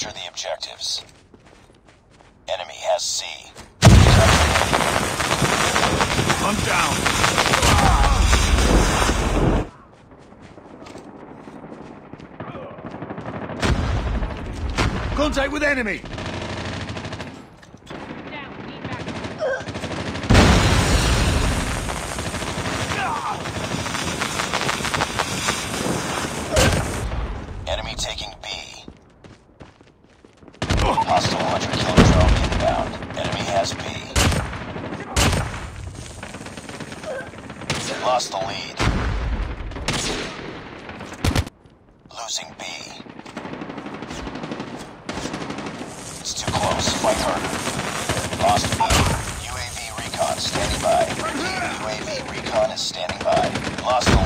Capture the objectives. Enemy has C. I'm down. Contact with enemy. Down, need back. Enemy taking. Hostile hunter killer drone inbound. Enemy has B. Lost the lead. Losing B. It's too close. Fight harder. Lost B. UAV recon standing by. UAV recon is standing by. Lost